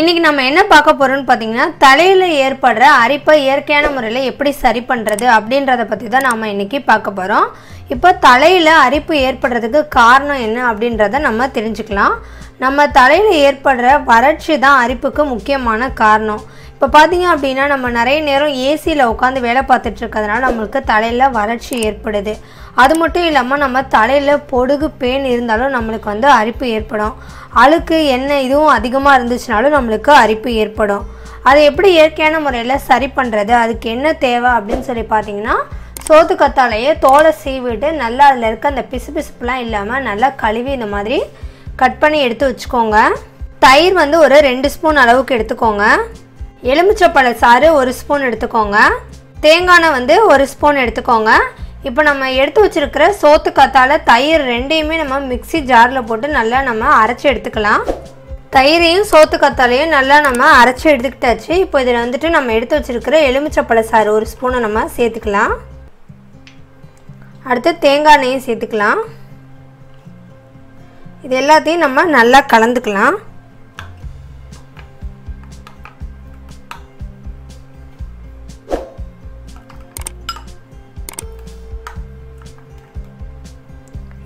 இன்றைக்கி நம்ம என்ன பார்க்க போகிறோம்னு பார்த்தீங்கன்னா தலையில் ஏற்படுற அரிப்பை இயற்கையான முறையில் எப்படி சரி பண்ணுறது அப்படின்றத பற்றி தான் நாம் இன்றைக்கி பார்க்க போகிறோம் இப்போ தலையில் அரிப்பு ஏற்படுறதுக்கு காரணம் என்ன அப்படின்றத நம்ம தெரிஞ்சுக்கலாம். நம்ம தலையில் ஏற்படுற வறட்சி தான் அரிப்புக்கு முக்கியமான காரணம். இப்போ பார்த்தீங்க அப்படின்னா நம்ம நிறைய நேரம் ஏசியில் உட்காந்து வேலை பார்த்துட்டு இருக்கிறதுனால நம்மளுக்கு தலையில் வறட்சி ஏற்படுது. அது மட்டும் இல்லாமல் நம்ம தலையில் பொடுகு பேன் இருந்தாலும் நம்மளுக்கு வந்து அரிப்பு ஏற்படும். அழுக்கு எண்ணெய் இதுவும் அதிகமாக இருந்துச்சுனாலும் நம்மளுக்கு அரிப்பு ஏற்படும். அதை எப்படி இயற்கையான முறையில் சரி பண்ணுறது அதுக்கு என்ன தேவை அப்படின்னு சொல்லி பார்த்தீங்கன்னா சோத்து கத்தாழையே தோலை சீவிட்டு நல்லா அதில் இருக்க அந்த பிசுபிசுப்புலாம் இல்லாமல் நல்லா கழுவி இந்த மாதிரி கட் பண்ணி எடுத்து வச்சுக்கோங்க. தயிர் வந்து ஒரு ரெண்டு ஸ்பூன் அளவுக்கு எடுத்துக்கோங்க. எலுமிச்சப்பழ சாறு ஒரு ஸ்பூன் எடுத்துக்கோங்க. தேங்காய் எண்ணெய் வந்து ஒரு ஸ்பூன் எடுத்துக்கோங்க. இப்போ நம்ம எடுத்து வச்சுருக்கிற சோத்து கத்தால தயிர் ரெண்டையுமே நம்ம மிக்ஸி ஜாரில் போட்டு நல்லா நம்ம அரைச்சி எடுத்துக்கலாம். தயிரையும் சோத்து கத்தாலையும் நல்லா நம்ம அரைச்சி எடுத்துக்கிட்டாச்சு. இப்போ இதில் வந்துட்டு நம்ம எடுத்து வச்சுருக்கிற எலுமிச்சப்பழ சாறு ஒரு ஸ்பூனை நம்ம சேர்த்துக்கலாம். அடுத்து தேங்காய் எண்ணெயும் சேர்த்துக்கலாம். இது எல்லாத்தையும் நம்ம நல்லா கலந்துக்கலாம்.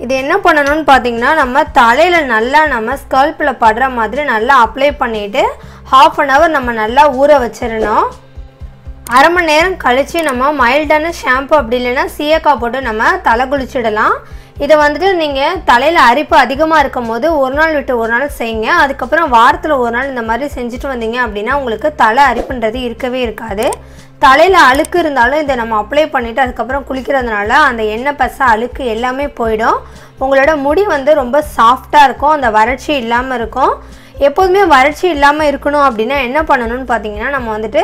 இது என்ன பண்ணணும்னு பார்த்தீங்கன்னா நம்ம தலையில் நல்லா நம்ம ஸ்கல்ப்பில் படுற மாதிரி நல்லா அப்ளை பண்ணிவிட்டு ஹாஃப் அன் ஹவர் நம்ம நல்லா ஊற வச்சிடணும். அரை மணி நேரம் கழித்து நம்ம மைல்டான ஷாம்பு அப்படி இல்லைன்னா சீயக்காய் போட்டு நம்ம தலை குளிச்சிடலாம். இதை வந்துட்டு நீங்கள் தலையில் அரிப்பு அதிகமாக இருக்கும் போது ஒரு நாள் விட்டு ஒரு நாள் செய்யுங்க. அதுக்கப்புறம் வாரத்தில் ஒரு நாள் இந்த மாதிரி செஞ்சுட்டு வந்தீங்க அப்படின்னா உங்களுக்கு தலை அரிப்புன்றது இருக்கவே இருக்காது. தலையில் அழுக்கு இருந்தாலும் இதை நம்ம அப்ளை பண்ணிவிட்டு அதுக்கப்புறம் குளிக்கிறதுனால அந்த எண்ணெய் பசை அழுக்கு எல்லாமே போயிடும். உங்களோட முடி வந்து ரொம்ப சாஃப்டாக இருக்கும். அந்த வறட்சி இல்லாமல் இருக்கும். எப்போதுமே வறட்சி இல்லாமல் இருக்கணும் அப்படின்னா என்ன பண்ணணும்னு பார்த்தீங்கன்னா நம்ம வந்துட்டு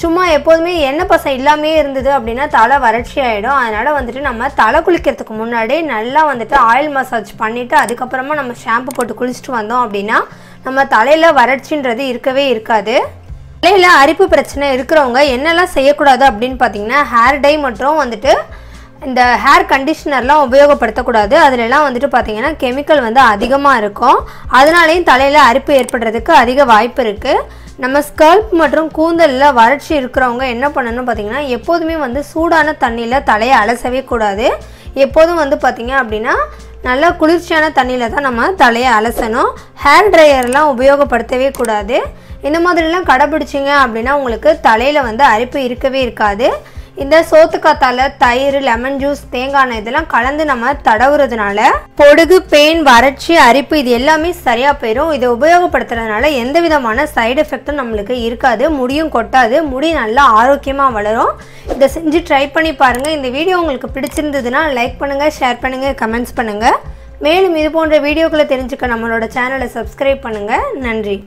சும்மா எப்போதுமே எண்ணெய் பசை இல்லாமே இருந்தது அப்படின்னா தலை வறட்சி ஆகிடும் அதனால் வந்துட்டு நம்ம தலை குளிக்கிறதுக்கு முன்னாடி நல்லா வந்துட்டு ஆயில் மசாஜ் பண்ணிவிட்டு அதுக்கப்புறமா நம்ம ஷாம்பு போட்டு குளிச்சுட்டு வந்தோம் அப்படின்னா நம்ம தலையில் வறட்சின்றது இருக்கவே இருக்காது. தலையில் அரிப்பு பிரச்சனை இருக்கிறவங்க என்னெல்லாம் செய்யக்கூடாது அப்படின்னு பார்த்தீங்கன்னா ஹேர் டை மற்றும் வந்துட்டு இந்த ஹேர் கண்டிஷ்னர்லாம் உபயோகப்படுத்தக்கூடாது. அதிலெல்லாம் வந்துட்டு பார்த்தீங்கன்னா கெமிக்கல் வந்து அதிகமாக இருக்கும். அதனாலேயும் தலையில் அரிப்பு ஏற்படுறதுக்கு அதிக வாய்ப்பு இருக்குது நம்ம ஸ்கல்ப் மற்றும் கூந்தலில் வறட்சி இருக்கிறவங்க என்ன பண்ணணும் பார்த்தீங்கன்னா எப்போதுமே வந்து சூடான தண்ணியில் தலையை அலசவே கூடாது. எப்போதும் வந்து பார்த்தீங்க அப்படின்னா நல்லா குளிர்ச்சியான தண்ணியில் தான் நம்ம தலையை அலசணும். ஹேர் ட்ரையர்லாம் உபயோகப்படுத்தவே கூடாது. இந்த மாதிரிலாம் கடைப்பிடிச்சிங்க அப்படின்னா உங்களுக்கு தலையில் வந்து அரிப்பு இருக்கவே இருக்காது. இந்த சோத்துக்காத்தால தயிர் லெமன் ஜூஸ் தேங்காய் எண்ணெய் இதெல்லாம் கலந்து நம்ம தடவுறதுனால பொடுகு பெயின் வறட்சி அரிப்பு இது எல்லாமே சரியாக போயிடும் இதை உபயோகப்படுத்துறதுனால எந்த விதமான சைடு எஃபெக்ட்டும் நம்மளுக்கு இருக்காது. முடியும் கொட்டாது. முடி நல்லா ஆரோக்கியமாக வளரும். இதை செஞ்சு ட்ரை பண்ணி பாருங்கள் இந்த வீடியோ உங்களுக்கு பிடிச்சிருந்ததுன்னா லைக் பண்ணுங்கள் ஷேர் பண்ணுங்கள் கமெண்ட்ஸ் பண்ணுங்கள் மேலும் இது போன்ற வீடியோக்களை தெரிஞ்சுக்க நம்மளோட சேனலை சப்ஸ்கிரைப் பண்ணுங்கள் நன்றி.